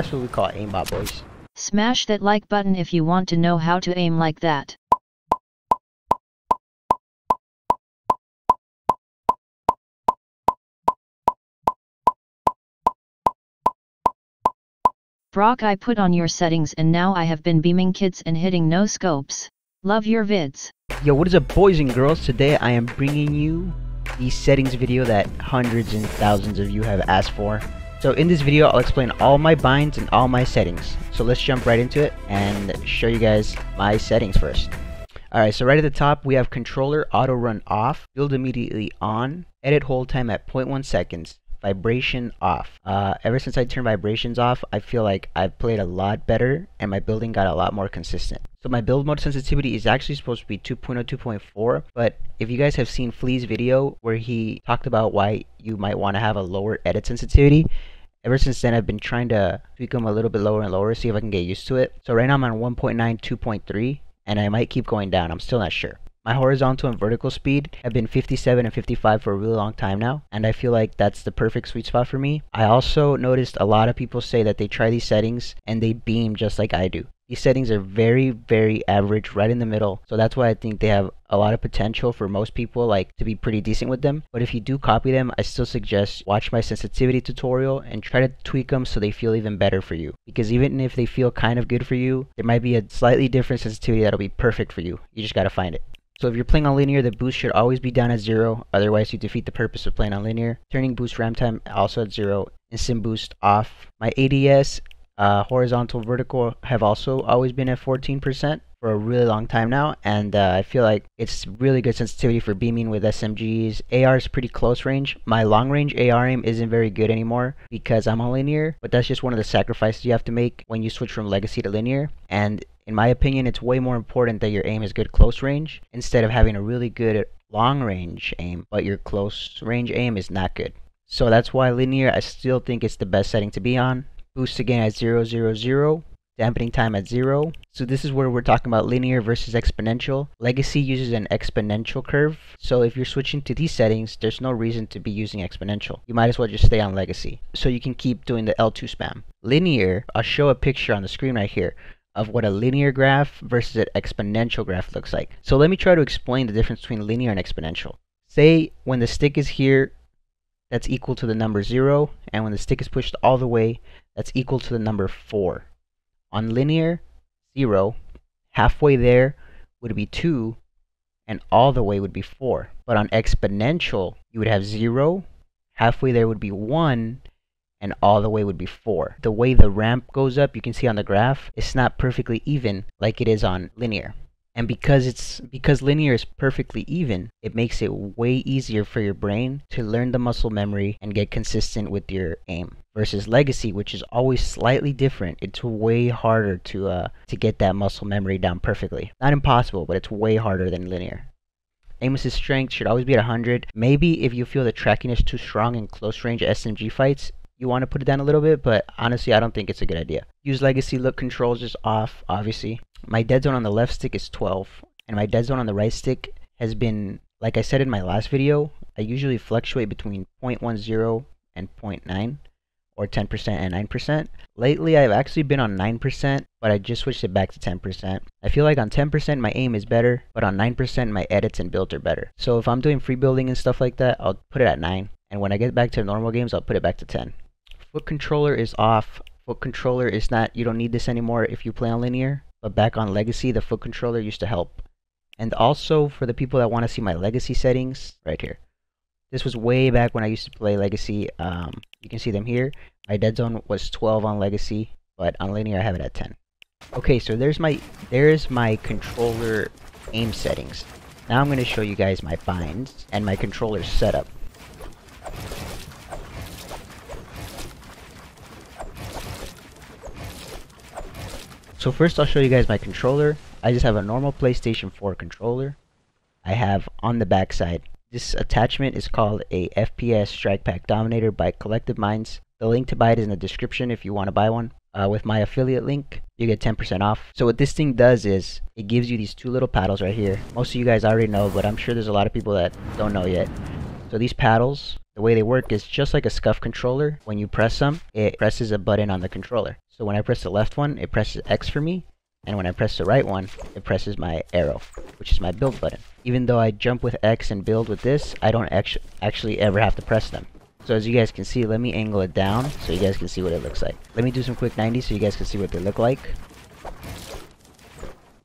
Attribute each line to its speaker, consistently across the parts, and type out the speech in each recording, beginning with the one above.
Speaker 1: that's what we call aimbot, boys.
Speaker 2: Smash that like button if you want to know how to aim like that. Brock I put on your settings and now I have been beaming kids and hitting no scopes. Love your vids.
Speaker 1: Yo, what is up boys and girls? Today I am bringing you the settings video that hundreds and thousands of you have asked for. So in this video, I'll explain all my binds and all my settings. So let's jump right into it and show you guys my settings first. Alright, so right at the top, we have controller auto run off, build immediately on, edit hold time at 0.1 seconds, vibration off. Uh, ever since I turned vibrations off, I feel like I've played a lot better and my building got a lot more consistent. So my build mode sensitivity is actually supposed to be 2.0, 2.4, but if you guys have seen Flea's video where he talked about why you might want to have a lower edit sensitivity, ever since then I've been trying to tweak them a little bit lower and lower, see if I can get used to it. So right now I'm on 1.9, 2.3, and I might keep going down, I'm still not sure. My horizontal and vertical speed have been 57 and 55 for a really long time now, and I feel like that's the perfect sweet spot for me. I also noticed a lot of people say that they try these settings and they beam just like I do. These settings are very, very average, right in the middle. So that's why I think they have a lot of potential for most people, like to be pretty decent with them. But if you do copy them, I still suggest watch my sensitivity tutorial and try to tweak them so they feel even better for you. Because even if they feel kind of good for you, there might be a slightly different sensitivity that'll be perfect for you. You just gotta find it. So if you're playing on linear, the boost should always be down at zero, otherwise you defeat the purpose of playing on linear. Turning boost ramp time also at zero, instant boost off. My ADS, uh, horizontal, vertical have also always been at 14% for a really long time now, and uh, I feel like it's really good sensitivity for beaming with SMGs. AR is pretty close range. My long range AR aim isn't very good anymore because I'm on linear, but that's just one of the sacrifices you have to make when you switch from legacy to linear. And in my opinion, it's way more important that your aim is good close range instead of having a really good long range aim, but your close range aim is not good. So that's why linear, I still think it's the best setting to be on. Boost again at 0, 0, 0. Dampening time at 0. So this is where we're talking about linear versus exponential. Legacy uses an exponential curve. So if you're switching to these settings, there's no reason to be using exponential. You might as well just stay on legacy. So you can keep doing the L2 spam. Linear, I'll show a picture on the screen right here of what a linear graph versus an exponential graph looks like. So let me try to explain the difference between linear and exponential. Say when the stick is here, that's equal to the number 0, and when the stick is pushed all the way, that's equal to the number 4. On linear, 0, halfway there would be 2, and all the way would be 4. But on exponential, you would have 0, halfway there would be 1, and all the way would be 4. The way the ramp goes up, you can see on the graph, it's not perfectly even like it is on linear. And because it's because linear is perfectly even, it makes it way easier for your brain to learn the muscle memory and get consistent with your aim. Versus legacy, which is always slightly different. It's way harder to uh to get that muscle memory down perfectly. Not impossible, but it's way harder than linear. Aim assist strength should always be at 100. Maybe if you feel the tracking is too strong in close range SMG fights, you want to put it down a little bit, but honestly, I don't think it's a good idea. Use legacy look controls just off, obviously. My dead zone on the left stick is 12, and my dead zone on the right stick has been, like I said in my last video, I usually fluctuate between 0.10 and 0.9, or 10% and 9%. Lately, I've actually been on 9%, but I just switched it back to 10%. I feel like on 10% my aim is better, but on 9% my edits and builds are better. So if I'm doing free building and stuff like that, I'll put it at 9. And when I get back to normal games, I'll put it back to 10 foot controller is off. Foot controller is not, you don't need this anymore if you play on linear. But back on legacy, the foot controller used to help. And also for the people that want to see my legacy settings, right here. This was way back when I used to play legacy. Um, you can see them here. My dead zone was 12 on legacy, but on linear I have it at 10. Okay, so there's my there's my controller aim settings. Now I'm going to show you guys my binds and my controller setup. So first I'll show you guys my controller. I just have a normal PlayStation 4 controller. I have on the back side. This attachment is called a FPS Strike Pack Dominator by Collective Minds. The link to buy it is in the description if you want to buy one. Uh, with my affiliate link, you get 10% off. So what this thing does is, it gives you these two little paddles right here. Most of you guys already know, but I'm sure there's a lot of people that don't know yet. So these paddles, the way they work is just like a SCUF controller. When you press them, it presses a button on the controller. So when I press the left one, it presses X for me. And when I press the right one, it presses my arrow, which is my build button. Even though I jump with X and build with this, I don't actu actually ever have to press them. So as you guys can see, let me angle it down so you guys can see what it looks like. Let me do some quick 90s so you guys can see what they look like.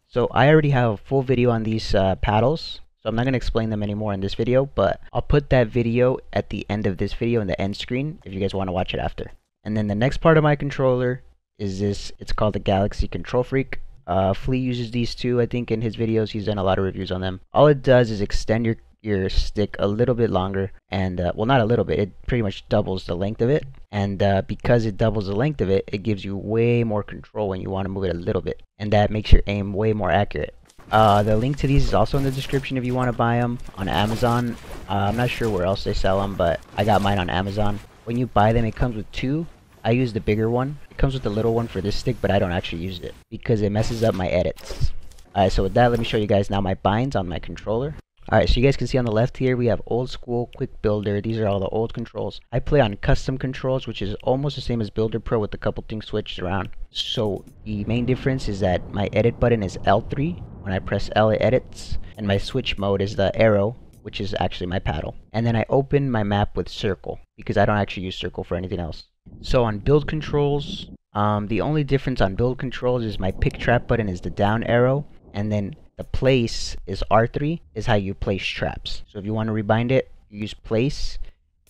Speaker 1: So I already have a full video on these uh, paddles. So I'm not going to explain them anymore in this video, but I'll put that video at the end of this video in the end screen if you guys want to watch it after. And then the next part of my controller is this, it's called the Galaxy Kontrol Freek. Uh, Flea uses these two, I think, in his videos. He's done a lot of reviews on them. All it does is extend your your stick a little bit longer and uh, well not a little bit it pretty much doubles the length of it and uh, because it doubles the length of it it gives you way more control when you want to move it a little bit and that makes your aim way more accurate uh, the link to these is also in the description if you want to buy them on Amazon. Uh, I'm not sure where else they sell them but I got mine on Amazon. When you buy them it comes with two. I use the bigger one. It comes with the little one for this stick but I don't actually use it because it messes up my edits. Alright, so with that, let me show you guys now my binds on my controller. Alright, so you guys can see on the left here, we have old school, quick builder. These are all the old controls. I play on custom controls, which is almost the same as Builder Pro with a couple things switched around. So the main difference is that my edit button is L3. When I press L, it edits. And my switch mode is the arrow, which is actually my paddle. And then I open my map with circle, because I don't actually use circle for anything else. So on build controls, um, the only difference on build controls is my pick trap button is the down arrow and then the place is R3 is how you place traps. So if you want to rebind it, use place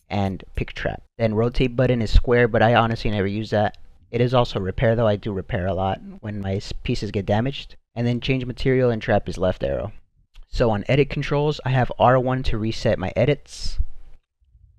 Speaker 1: and pick trap. Then rotate button is square, but I honestly never use that. It is also repair though, I do repair a lot when my pieces get damaged. And then change material and trap is left arrow. So on edit controls, I have R1 to reset my edits.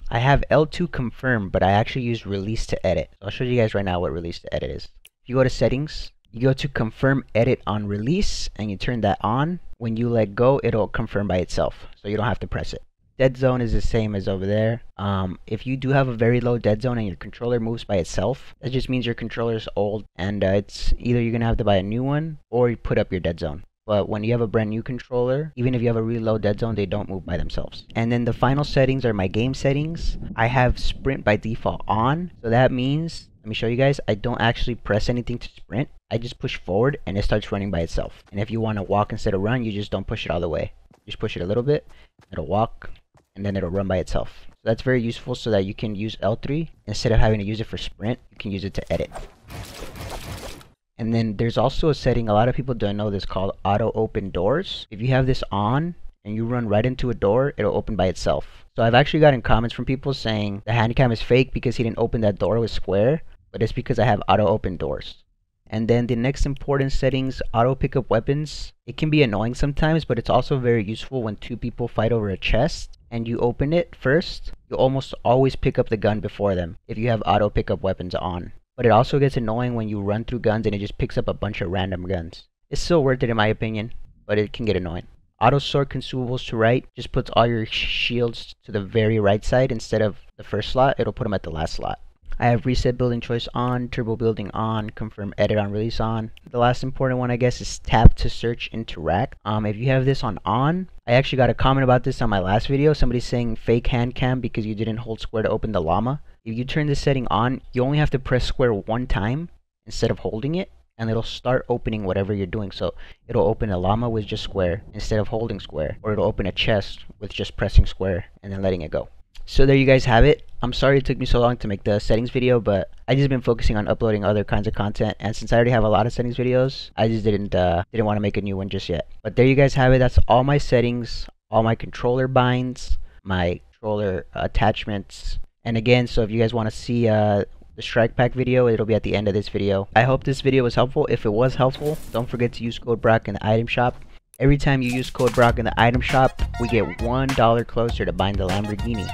Speaker 1: I have L2 confirm, but I actually use release to edit. I'll show you guys right now what release to edit is. If you go to settings, you go to confirm edit on release and you turn that on when you let go it'll confirm by itself so you don't have to press it. Dead zone is the same as over there. Um, if you do have a very low dead zone and your controller moves by itself that just means your controller is old and uh, it's either you're gonna have to buy a new one or you put up your dead zone but when you have a brand new controller, even if you have a really low dead zone, they don't move by themselves. And then the final settings are my game settings. I have sprint by default on, so that means let me show you guys. I don't actually press anything to sprint. I just push forward and it starts running by itself. And if you want to walk instead of run, you just don't push it all the way. Just push it a little bit. It'll walk and then it'll run by itself. So that's very useful so that you can use L3 instead of having to use it for sprint. You can use it to edit. And then there's also a setting, a lot of people don't know this, called auto open doors. If you have this on and you run right into a door, it'll open by itself. So I've actually gotten comments from people saying the handicam is fake because he didn't open that door with square but it's because I have auto open doors. And then the next important settings, auto pick up weapons. It can be annoying sometimes, but it's also very useful when two people fight over a chest and you open it first. You almost always pick up the gun before them if you have auto pick up weapons on. But it also gets annoying when you run through guns and it just picks up a bunch of random guns. It's still worth it in my opinion, but it can get annoying. Auto sort consumables to right just puts all your shields to the very right side instead of the first slot. It'll put them at the last slot. I have reset building choice on, turbo building on, confirm edit on release on. The last important one I guess is tap to search interact. Um, if you have this on on, I actually got a comment about this on my last video. Somebody saying fake hand cam because you didn't hold square to open the llama. If you turn this setting on, you only have to press square one time instead of holding it and it'll start opening whatever you're doing. So it'll open a llama with just square instead of holding square, or it'll open a chest with just pressing square and then letting it go. So there you guys have it. I'm sorry it took me so long to make the settings video, but I just been focusing on uploading other kinds of content, and since I already have a lot of settings videos, I just didn't uh, didn't want to make a new one just yet. But there you guys have it. That's all my settings, all my controller binds, my controller attachments, and again, so if you guys want to see uh, the strike pack video it'll be at the end of this video i hope this video was helpful if it was helpful don't forget to use code brock in the item shop every time you use code brock in the item shop we get one dollar closer to buying the lamborghini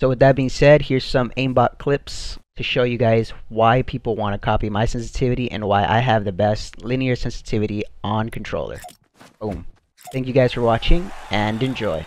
Speaker 1: so with that being said, here's some aimbot clips to show you guys why people want to copy my sensitivity and why I have the best linear sensitivity on controller. Boom. Thank you guys for watching and enjoy.